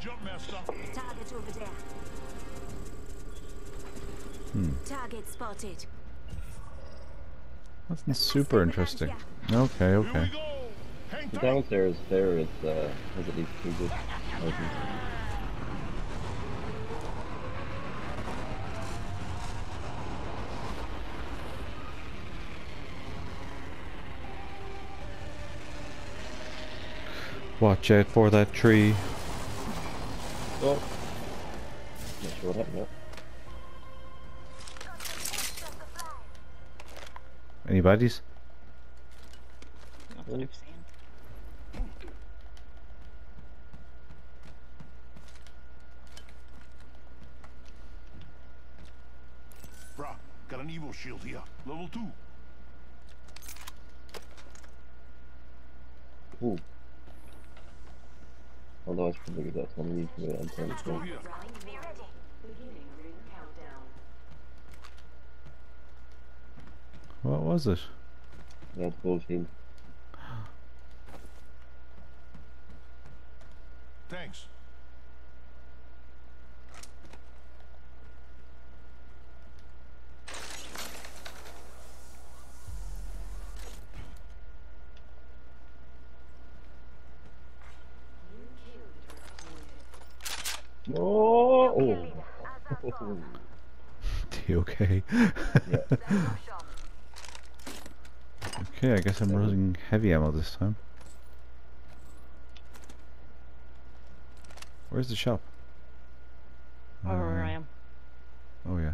jump, master. Target over there. Hmm. Target spotted. That's not super interesting. Okay, okay. we go. Hang tight. Downstairs there is uh, has at least two good items. Watch out for that tree. Not sure what happened there. Any baddies? Not that I've seen. Bruh, got an Evo Shield here. Level 2. Ooh. Although I should probably give that to me for the end Let's go here. What was it? That's gold shield. Thanks. Oh! oh. You okay? okay, I guess I'm running heavy ammo this time. Where's the shop? Over where Uh, I am. Oh yeah.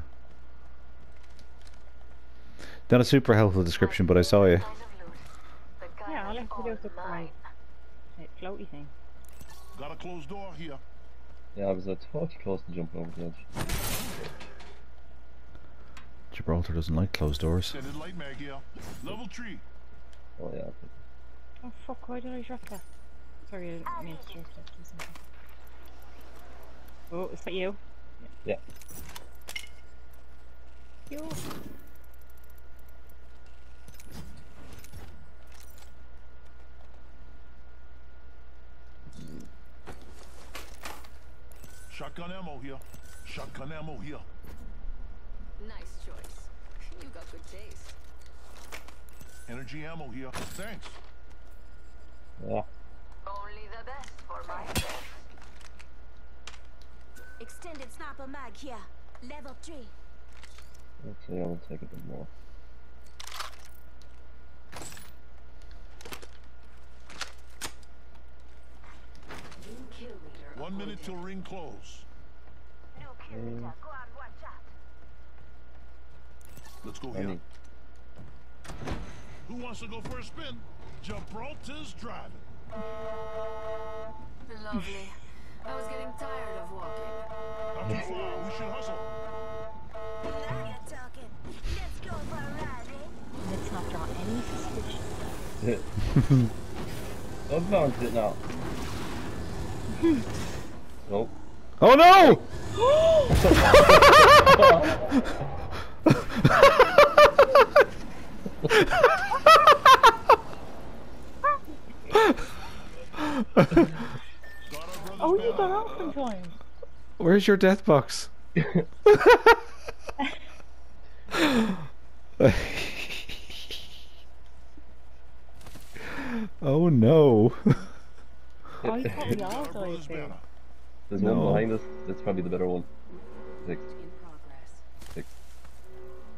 Not a super helpful description, but I saw you. Yeah, all I have to do is my uh, floaty thing. Got a closed door here. Yeah, I was a touch close to jumping over the edge. Gibraltar doesn't like closed doors. Extended light mag here. Level 3. Oh yeah. Oh fuck, why did I drop that? Sorry, I meant to drop that. or something. Oh, is that you? Yeah. You. Shotgun ammo here. Shotgun ammo here. Nice choice. You got good taste. Energy ammo here. Thanks. Yeah. Only the best for my friends. Extended sniper mag here. Level 3. Actually, I will take a bit more. One minute till ring close. New kill. Go on, watch out. Let's go here. Who wants to go for a spin? Gibraltar's driving. Lovely. I was getting tired of walking. Not too far. We should hustle. Now you're talking. Let's go for a ride, eh? Let's not draw any suspicion. I've found it now. Nope. Oh no! Oh, you got off in time. Where's your death box? oh no. Oh, you thought we all Our died brother's there. banner. There's No. one behind us. That's probably the better one. Six. In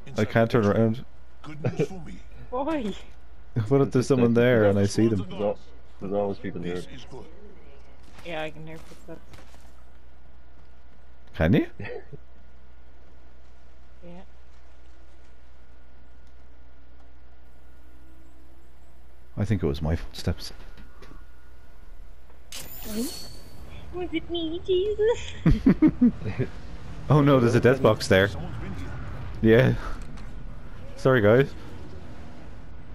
progress. I can't turn around. Good for me. Why? What if there's someone there and I see them? There's, al- there's always people here. This is good. Yeah, I can hear footsteps. Can you? Yeah. I think it was my footsteps. Was it me, Jesus? Oh no, there's a death box there. Someone's been here. Yeah. Sorry guys.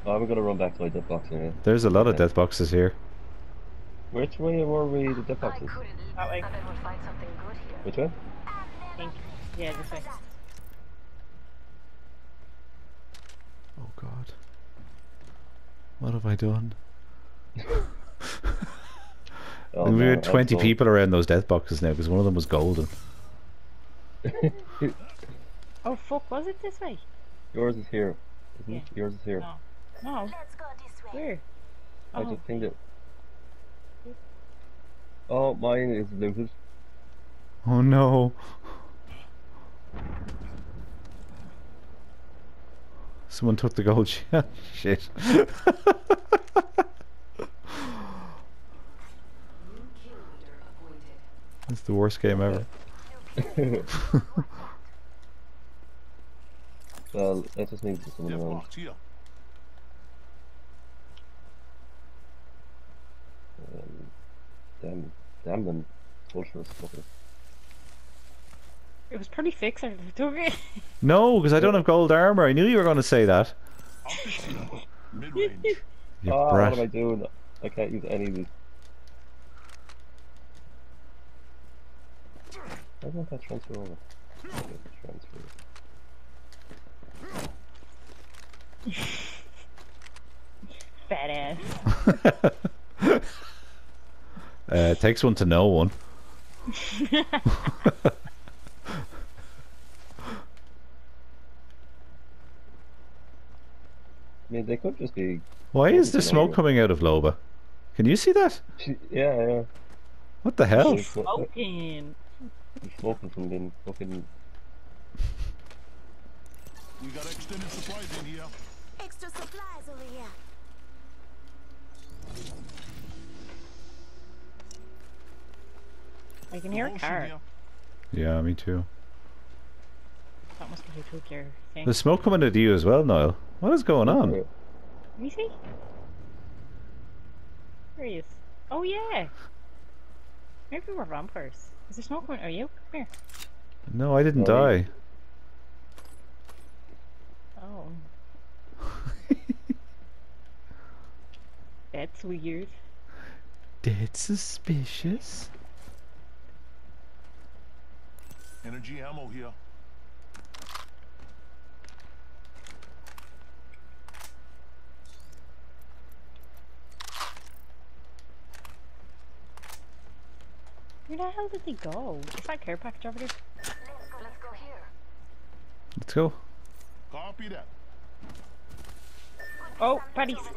Oh, I'm gonna run back to my death box anyway. There's a lot of death boxes here. Which way were we the death boxes? That way. Oh, I bet we'll find something good here. Which way? Think. Yeah, this way. Oh god. What have I done? Oh, we no, had 20 that's people around those death boxes now because one of them was golden. Oh fuck, was it this way? Yours is here. Isn't Yeah. it? Yours is here. No. No. Let's go this way. Where? I Oh, just pinged it. Oh, mine is looted. Oh no. Someone took the gold. Shit. the worst game ever. Well, I just need someone Death around. Um, damn, damn them. Vultures. fuckers. it was pretty fixed. I took it. No, because I don't have gold armor. I knew you were going to say that. Mid range. You Ah, brat. what am I doing? I can't use any of these. I want that transfer over. Okay, transfer. Fat ass. uh, it takes one to know one. I mean, they could just be. Why is there There smoke coming out of Loba? Can you see that? Yeah, yeah. What the hell? They're Smoking. They're smoking from being fucking. We got extended supplies in here. Extra supplies over here. I can hear a car. Yeah, me too. That must be who took your thing. There's smoke coming at you as well, Niall. What is going on? Let me see. Where he is? Oh yeah. Maybe we're vampires. Is there smoke coming? Are you? Come here. No, I didn't No, die. Oh. That's weird. Dead suspicious. Energy ammo here. Where the hell did they go? Is that care package over there? Let's go. Let's go here. Let's go. Copy that. Oh, buddies. Let's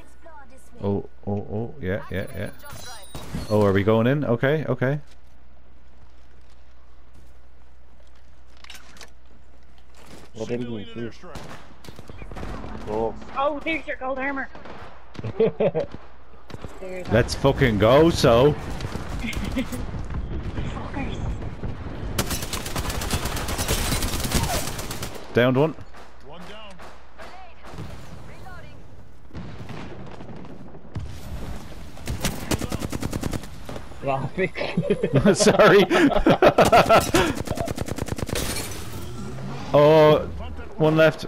explore this way. Oh, oh, oh, yeah, yeah, yeah. Oh, are we going in? Okay, okay. Well, they didn't Civilian even. Oh. Oh, there's your gold armor. Let's fucking go, so. Fuckers. Downed one. One down. Reloading. Graphic. Sorry. oh, one left.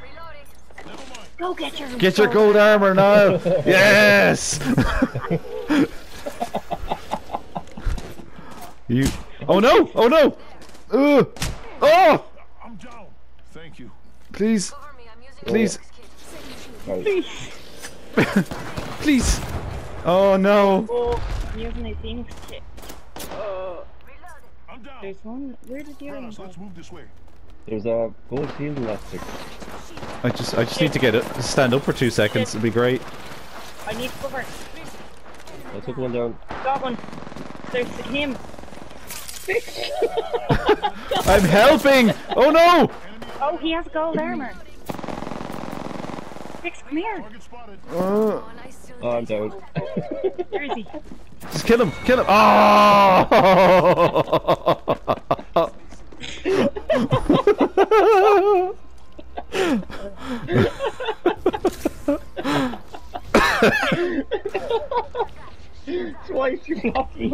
Reloading. Never mind. Go get your Get your gold armor, now. yes. You. Oh no! Oh no! Ugh. Oh! I'm down. Thank you. Please, Cover me. Please. please. Oh no! Oh, I'm using a phoenix. Oh, I'm there's one. Where did the other one Brothers, go? let's move this way. There's a gold shield elastic. I just, I just need to get it. Stand up for two seconds. It'd be great. I need cover. I took one down. Got one. There's him. I'm helping. Oh no! Oh, he has gold armor. Fix, come here. Uh, Oh, nice to I'm down. Where is he? just kill him! Kill him! Oh! Twice you knocked me